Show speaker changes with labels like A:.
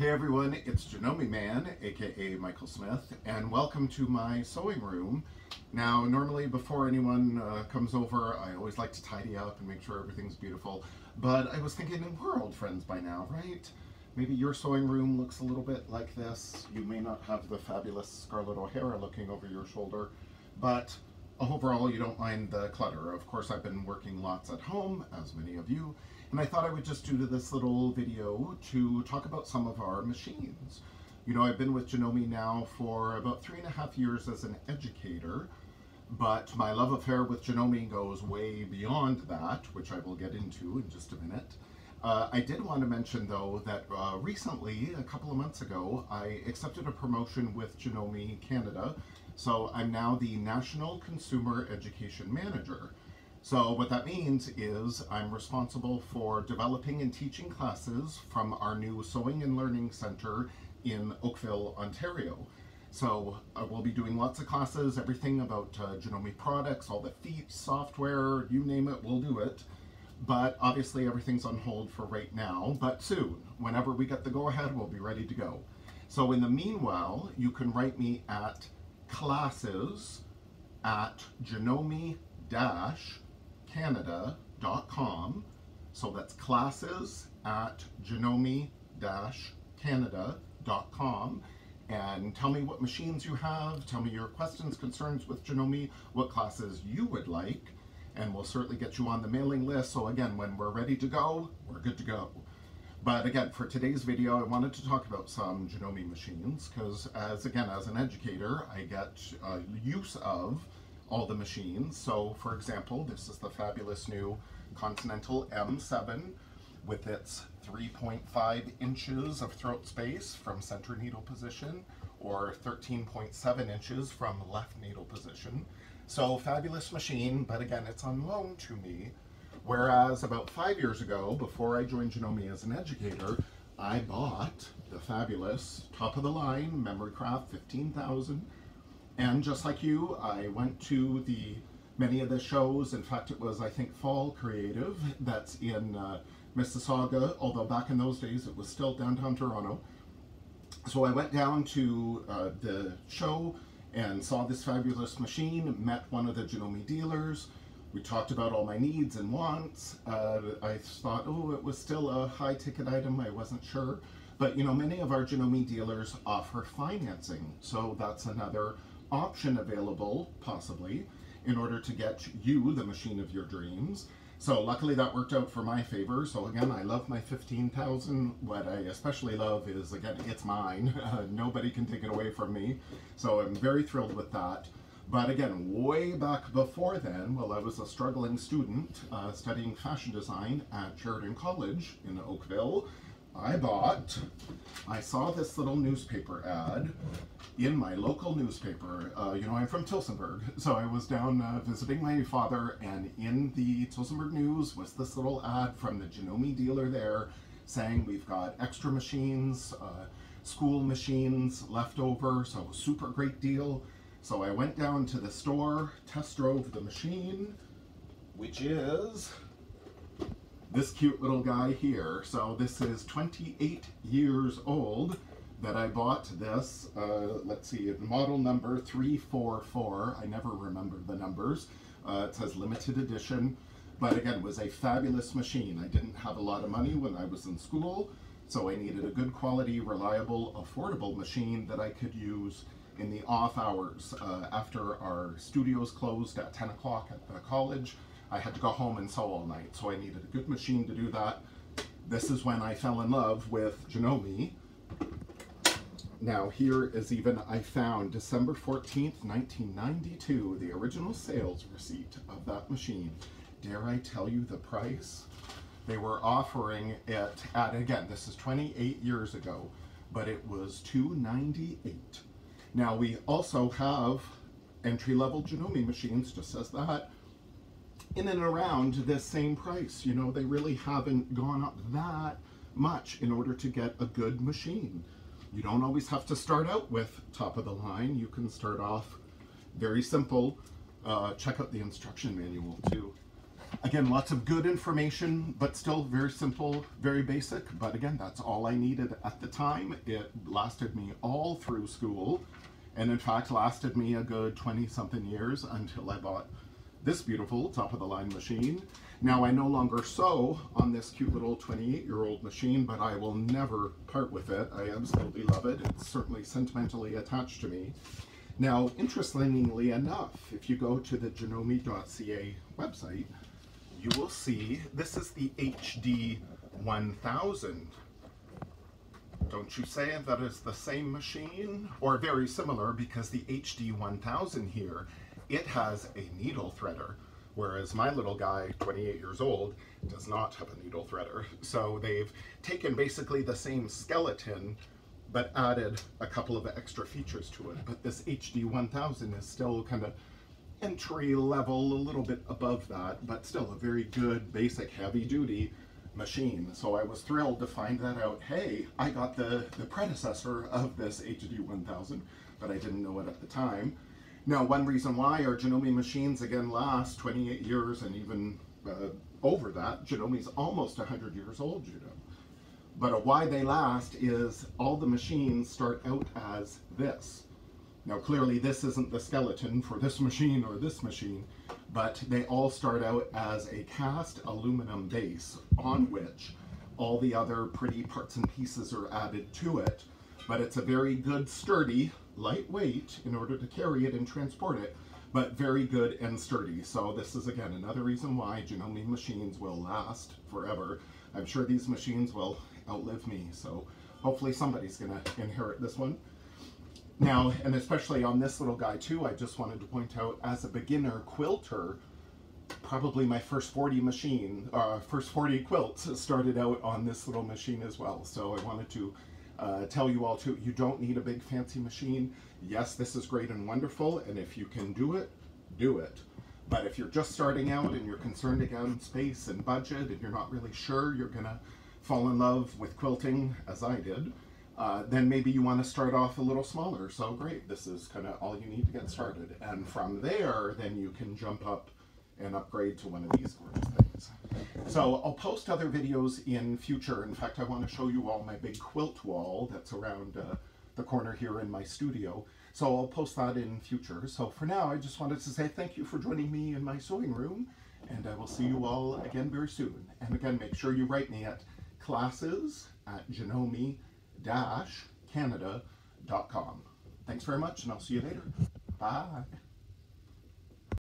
A: Hey everyone, it's Janome Man, aka Michael Smith, and welcome to my sewing room. Now, normally before anyone uh, comes over, I always like to tidy up and make sure everything's beautiful, but I was thinking we're old friends by now, right? Maybe your sewing room looks a little bit like this. You may not have the fabulous Scarlett O'Hara looking over your shoulder, but overall you don't mind the clutter. Of course, I've been working lots at home, as many of you, and I thought I would just do this little video to talk about some of our machines. You know, I've been with Janome now for about three and a half years as an educator, but my love affair with Janome goes way beyond that, which I will get into in just a minute. Uh, I did want to mention though that uh, recently, a couple of months ago, I accepted a promotion with Janome Canada. So I'm now the National Consumer Education Manager. So what that means is I'm responsible for developing and teaching classes from our new Sewing and Learning Center in Oakville, Ontario. So uh, we'll be doing lots of classes, everything about uh, Janome products, all the feet, software, you name it, we'll do it. But obviously everything's on hold for right now, but soon, whenever we get the go-ahead, we'll be ready to go. So in the meanwhile, you can write me at classes at janome dash canada.com. So that's classes at janome-canada.com. And tell me what machines you have, tell me your questions, concerns with Janome, what classes you would like, and we'll certainly get you on the mailing list. So again, when we're ready to go, we're good to go. But again, for today's video, I wanted to talk about some Janome machines because as again, as an educator, I get uh, use of all the machines. So for example, this is the fabulous new Continental M7 with its 3.5 inches of throat space from center needle position or 13.7 inches from left needle position. So fabulous machine, but again, it's on loan to me. Whereas about five years ago, before I joined Janome as an educator, I bought the fabulous top of the line Memorycraft 15,000 and just like you, I went to the many of the shows. In fact, it was, I think, Fall Creative that's in uh, Mississauga, although back in those days it was still downtown Toronto. So I went down to uh, the show and saw this fabulous machine, met one of the Janome dealers. We talked about all my needs and wants. Uh, I thought, oh, it was still a high ticket item. I wasn't sure. But, you know, many of our Janome dealers offer financing. So that's another option available, possibly, in order to get you the machine of your dreams. So luckily that worked out for my favor. So again, I love my 15,000. What I especially love is, again, it's mine. Uh, nobody can take it away from me. So I'm very thrilled with that. But again, way back before then, while I was a struggling student uh, studying fashion design at Sheridan College in Oakville, I bought, I saw this little newspaper ad in my local newspaper. Uh, you know, I'm from Tillsonburg, so I was down uh, visiting my father, and in the Tillsonburg News was this little ad from the Janome dealer there saying we've got extra machines, uh, school machines left over, so super great deal. So I went down to the store, test drove the machine, which is this cute little guy here. So this is 28 years old that I bought this. Uh, let's see, model number 344. I never remember the numbers. Uh, it says limited edition, but again, it was a fabulous machine. I didn't have a lot of money when I was in school, so I needed a good quality, reliable, affordable machine that I could use in the off hours uh, after our studios closed at 10 o'clock at the college. I had to go home and sew all night, so I needed a good machine to do that. This is when I fell in love with Janome. Now here is even, I found December 14th, 1992, the original sales receipt of that machine. Dare I tell you the price? They were offering it at, again, this is 28 years ago, but it was 298 Now we also have entry-level Janome machines, just as that, in and around this same price. You know, they really haven't gone up that much in order to get a good machine. You don't always have to start out with top of the line. You can start off very simple. Uh, check out the instruction manual too. Again, lots of good information, but still very simple, very basic. But again, that's all I needed at the time. It lasted me all through school, and in fact, lasted me a good 20 something years until I bought this beautiful top of the line machine. Now, I no longer sew on this cute little 28 year old machine, but I will never part with it. I absolutely love it. It's certainly sentimentally attached to me. Now, interestingly enough, if you go to the janome.ca website, you will see this is the HD 1000. Don't you say that is the same machine? Or very similar because the HD 1000 here, it has a needle threader, whereas my little guy, 28 years old, does not have a needle threader. So they've taken basically the same skeleton but added a couple of extra features to it. But this HD 1000 is still kind of entry level, a little bit above that, but still a very good, basic, heavy duty machine. So I was thrilled to find that out. Hey, I got the, the predecessor of this HD 1000, but I didn't know it at the time. Now, one reason why our Janome machines, again, last 28 years and even uh, over that, Janome's almost 100 years old, you know. But why they last is all the machines start out as this. Now clearly this isn't the skeleton for this machine or this machine, but they all start out as a cast aluminum base on which all the other pretty parts and pieces are added to it. But it's a very good, sturdy, lightweight in order to carry it and transport it, but very good and sturdy. So this is again another reason why Janome machines will last forever. I'm sure these machines will outlive me. So hopefully somebody's to inherit this one. Now, and especially on this little guy too, I just wanted to point out as a beginner quilter, probably my first 40 machine, uh, first 40 quilts started out on this little machine as well. So I wanted to uh, tell you all too, you don't need a big fancy machine. Yes, this is great and wonderful, and if you can do it, do it. But if you're just starting out and you're concerned again space and budget and you're not really sure you're gonna fall in love with quilting as I did, uh, then maybe you want to start off a little smaller. So great, this is kind of all you need to get started. And from there, then you can jump up and upgrade to one of these gorgeous So I'll post other videos in future. In fact, I want to show you all my big quilt wall that's around uh, the corner here in my studio. So I'll post that in future. So for now, I just wanted to say thank you for joining me in my sewing room, and I will see you all again very soon. And again, make sure you write me at classes at janome-canada.com. Thanks very much, and I'll see you later. Bye.